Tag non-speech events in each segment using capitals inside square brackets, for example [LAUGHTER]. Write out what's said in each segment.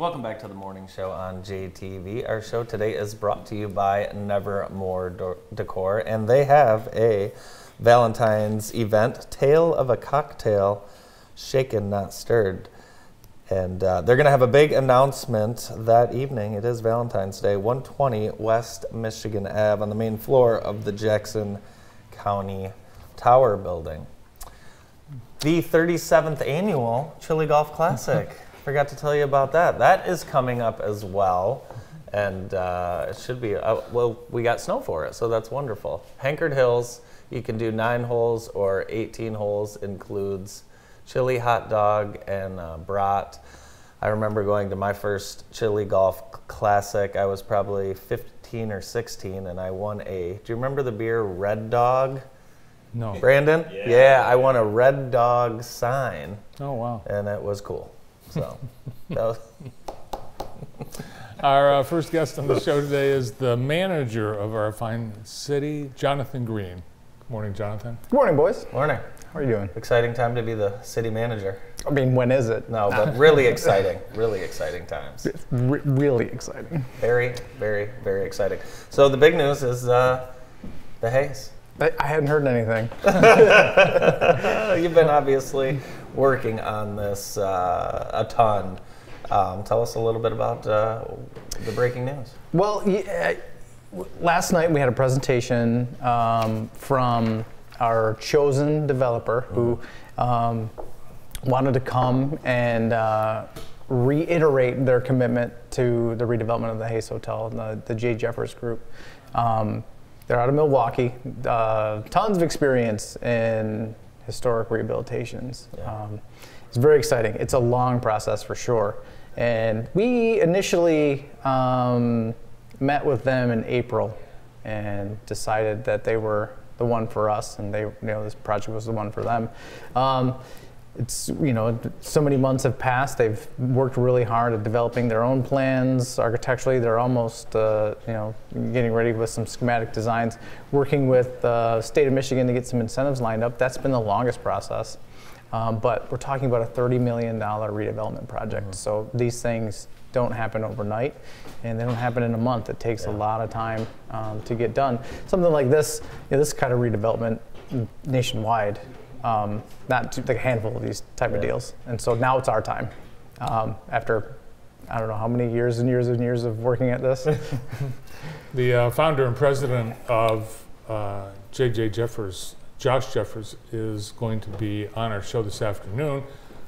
Welcome back to the morning show on JTV. Our show today is brought to you by Nevermore Decor, and they have a Valentine's event, Tale of a Cocktail, Shaken Not Stirred. And uh, they're going to have a big announcement that evening. It is Valentine's Day, 120 West Michigan Ave on the main floor of the Jackson County Tower Building. The 37th annual Chili Golf Classic. Forgot to tell you about that. That is coming up as well. And uh, it should be, uh, well, we got snow for it, so that's wonderful. Hankerd Hills, you can do nine holes or 18 holes, includes chili, hot dog, and uh, brat. I remember going to my first chili golf classic. I was probably 15 or 16, and I won a. Do you remember the beer Red Dog? No. Brandon? Yeah. yeah, I won a Red Dog sign, Oh, wow. and it was cool. So that was. Our uh, first guest on the show today is the manager of our fine city, Jonathan Greene. Good morning, Jonathan. Good morning, boys. Morning. How are you doing? Exciting time to be the city manager. I mean, when is it? No, but really exciting. Really exciting times. Re- really exciting. Very, very, very exciting. So the big news is uh, the Hayes. I, hadn't heard anything. Uh, [LAUGHS] you've been obviously working on this uh, a ton. Um, tell us a little bit about uh, the breaking news. Well, yeah, last night we had a presentation um, from our chosen developer who um, wanted to come and uh, reiterate their commitment to the redevelopment of the Hayes Hotel, the, the J. Jeffers Group. Um, they're out of Milwaukee, uh, tons of experience in historic rehabilitations. Yeah. Um, it's very exciting. It's a long process for sure. And we initially um, met with them in April and decided that they were the one for us, and they, you know, this project was the one for them. Um, it's you know so many months have passed. They've worked really hard at developing their own plans. Architecturally they're almost uh, you know getting ready with some schematic designs. Working with the state of michigan to get some incentives lined up that's been the longest process. Um, but we're talking about a $30 million redevelopment project. So these things don't happen overnight and they don't happen in a month. It takes a lot of time um, to get done. Something like this you know, this kind of redevelopment nationwide um, not to, like a handful of these type of deals. And so now it's our time. Um, after I don't know how many years and years and years of working at this. [LAUGHS] The uh, founder and president of uh, JJ Jeffers, Josh Jeffers, is going to be on our show this afternoon.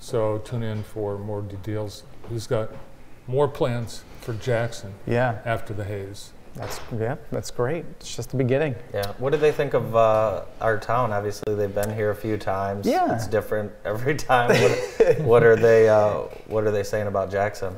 So tune in for more details. He's got more plans for Jackson yeah, after the Hayes. That's yeah, that's great. It's just the beginning. Yeah. What did they think of uh, our town? Obviously, they've been here a few times. Yeah. It's different every time. What, [LAUGHS] what are they? Uh, what are they saying about Jackson?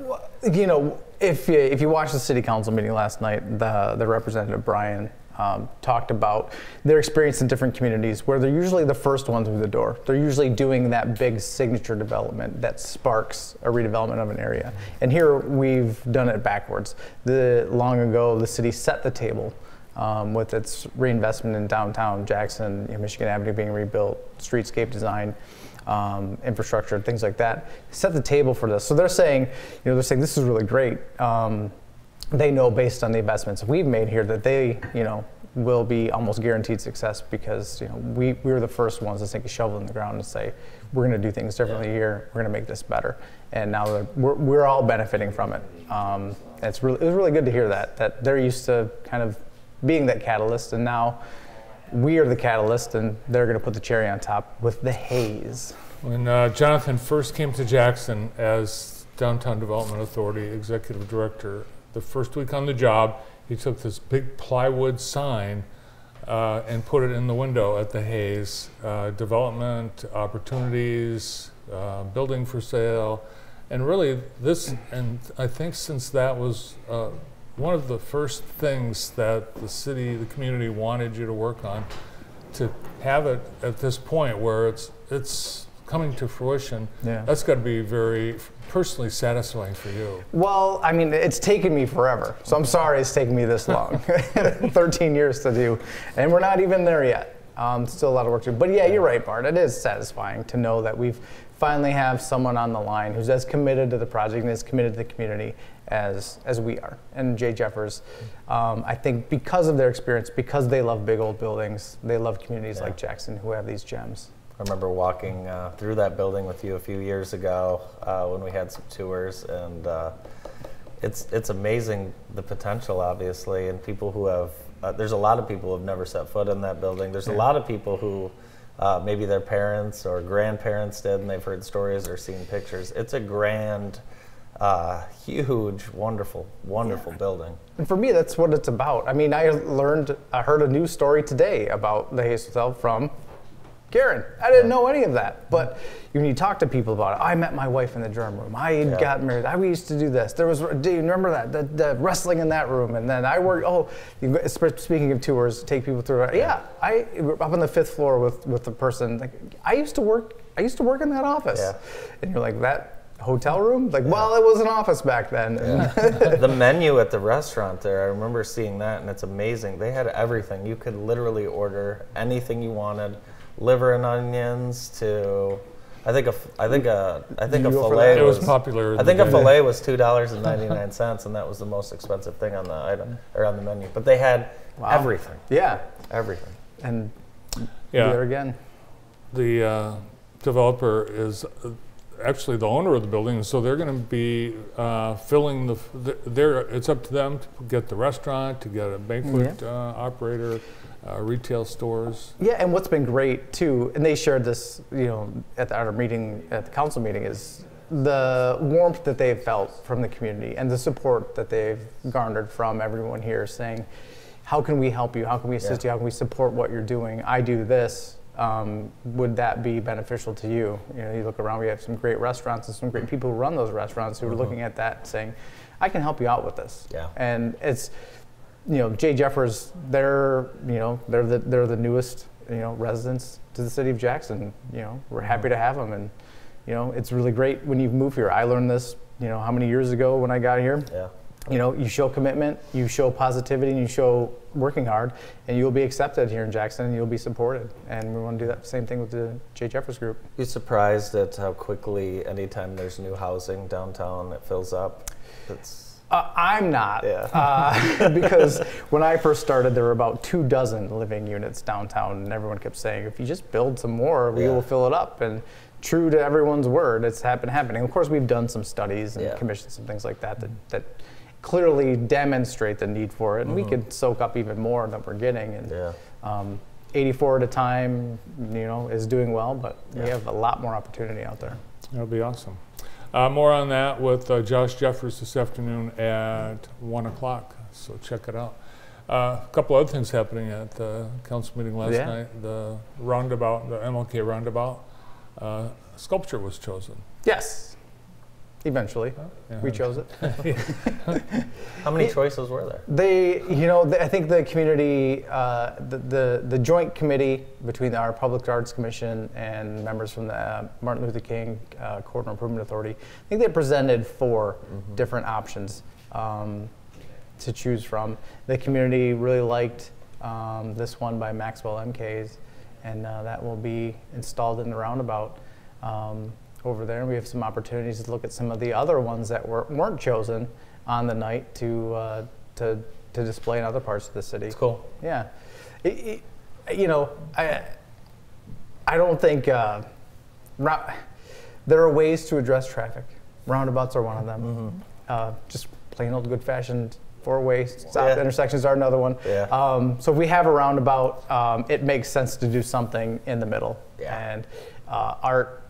You know, if you, if you watched the city council meeting last night, the the representative Brian um, talked about their experience in different communities where they're usually the first ones through the door. They're usually doing that big signature development that sparks a redevelopment of an area. And here we've done it backwards. The long ago, the city set the table. Um, with its reinvestment in downtown Jackson, you know, Michigan Avenue being rebuilt, streetscape design, um, infrastructure, things like that, set the table for this. So they're saying, you know, they're saying this is really great. Um, they know based on the investments we've made here that they, you know, will be almost guaranteed success because you know we, we were the first ones to sink a shovel in the ground and say we're going to do things differently here. We're going to make this better, and now we're, we're all benefiting from it. Um, it's really it was really good to hear that that they're used to kind of being that catalyst, and now we are the catalyst, and they're going to put the cherry on top with the Hayes. When uh, Jonathan first came to Jackson as Downtown Development Authority Executive Director, the first week on the job, he took this big plywood sign uh, and put it in the window at the Hayes. Uh, development opportunities, uh, building for sale, and really this. And I think since that was uh, one of the first things that the city, the community wanted you to work on, to have it at this point where it's it's coming to fruition. Yeah. That's got to be very personally satisfying for you. Well, I mean, it's taken me forever. So I'm sorry it's taken me this long [LAUGHS] [LAUGHS] 13 years to do. And we're not even there yet. Um, still a lot of work to do. But yeah, you're right, Bart. It is satisfying to know that we've finally have someone on the line who's as committed to the project and as committed to the community as as we are. And Jay Jeffers, um, I think because of their experience, because they love big old buildings, they love communities Yeah. like Jackson who have these gems. I remember walking uh, through that building with you a few years ago uh, when we had some tours, and uh, it's it's amazing the potential, obviously, and people who have. Uh, there's a lot of people who have never set foot in that building. There's a lot of people who uh, maybe their parents or grandparents did, and they've heard stories or seen pictures. It's a grand, uh, huge, wonderful, wonderful building. And for me, that's what it's about. I mean, I learned, I heard a new story today about the Hotel from Karen. I didn't know any of that. But when you talk to people about it, I met my wife in the drum room. I Yeah. got married. I we used to do this. There was, do you remember that? The, the wrestling in that room. And then I worked, oh, you speaking of tours, take people through it. Yeah, I, up on the fifth floor with, with the person, like, I used to work, I used to work in that office. Yeah. And you're like, that hotel room? Like, well, it was an office back then. And [LAUGHS] the menu at the restaurant there, I remember seeing that, and it's amazing. They had everything. You could literally order anything you wanted, liver and onions to. I think a I think a, I think a fillet that? It was popular I think a fillet was two dollars and [LAUGHS] ninety nine cents, and that was the most expensive thing on the item or on the menu. But they had Wow. everything, yeah. everything. And Yeah. there again. the uh, developer is uh, actually the owner of the building, so they're going to be uh, filling the. They're, it's up to them to get the restaurant, to get a banquet uh, operator, uh, retail stores. Yeah, and what's been great too, and they shared this, you know, at our meeting, at the council meeting, is the warmth that they've felt from the community and the support that they've garnered from everyone here saying, how can we help you? How can we assist Yeah. you? How can we support what you're doing? I do this. Um, would that be beneficial to you? You know, you look around, we have some great restaurants and some great people who run those restaurants who are looking at that saying, I can help you out with this. Yeah. And it's, you know, Jay Jeffers, they're, you know, they're the, they're the newest, you know, residents to the city of Jackson. You know, we're happy to have them. And, you know, it's really great when you move here. I learned this, you know, how many years ago when I got here? Yeah. You know, you show commitment, you show positivity, and you show working hard, and you'll be accepted here in Jackson and you'll be supported. And we want to do that same thing with the Jay Jeffers group. You surprised at how quickly, anytime there's new housing downtown, it fills up. It's Uh, I'm not. Yeah. Uh, [LAUGHS] because when I first started, there were about two dozen living units downtown, and everyone kept saying, if you just build some more, we Yeah. will fill it up. And true to everyone's word, it's happened happening. Of course, we've done some studies and Yeah. commissions and things like that that, that clearly demonstrate the need for it, and we could soak up even more than we're getting. And yeah. um, 84 at a time, you know, is doing well, but we have a lot more opportunity out there. That'll be awesome. Uh, more on that with uh, Josh Jeffers this afternoon at 1 o'clock, so check it out. Uh, a couple other things happening at the council meeting last Yeah. night. The roundabout, the MLK roundabout, uh, sculpture was chosen. Yes. Eventually, Yeah. we chose it. [LAUGHS] How many choices were there? They, you know, the, I think the community, uh, the, the the joint committee between our Public Arts Commission and members from the uh, Martin Luther King uh, Corridor Improvement Authority, I think they presented 4 different options um, to choose from. The community really liked um, this one by Maxwell MKs, and uh, that will be installed in the roundabout. Um, over there, and we have some opportunities to look at some of the other ones that were, weren't chosen on the night to, uh, to, to display in other parts of the city. It's cool. Yeah. It- it- you know, I, I don't think uh, there are ways to address traffic. Roundabouts are one of them. Uh, just plain old good fashioned four way stop Yeah. intersections are another one. Yeah. Um, so if we have a roundabout, um, it makes sense to do something in the middle. Yeah. And uh, art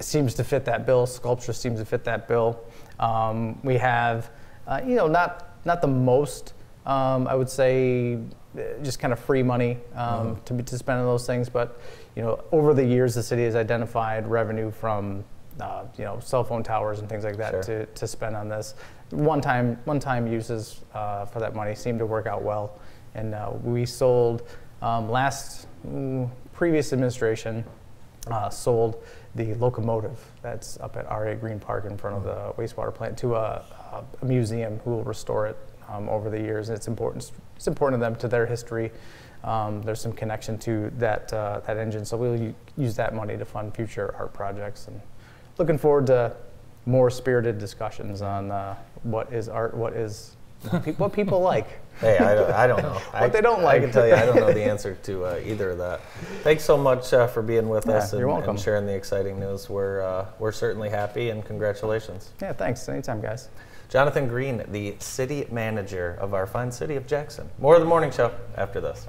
seems to fit that bill. Sculpture seems to fit that bill. Um, we have, uh, you know, not not the most, um, I would say, uh, just kind of free money um, to be to spend on those things. But you know, over the years, the city has identified revenue from, uh, you know, cell phone towers and things like that Sure. to, to spend on this. One time, one time uses uh, for that money seem to work out well, and uh, we sold um, last mm, previous administration uh, sold the locomotive that's up at RA Green Park in front of the wastewater plant to a, a museum who will restore it um, over the years. And it's important, it's important to them, to their history, Um, there's some connection to that uh, that engine, so we'll use that money to fund future art projects. And looking forward to more spirited discussions on uh, what is art, what is what people [LAUGHS] like. Hey, I don't, I don't [LAUGHS] know. I, they don't like. I can tell you, I don't know the [LAUGHS] answer to uh, either of that. Thanks so much uh, for being with Yeah, us and, and sharing the exciting news. We're uh, we're certainly happy and congratulations, Yeah, thanks. Anytime, guys. Jonathan Greene, the city manager of our fine city of Jackson. More of the morning show after this.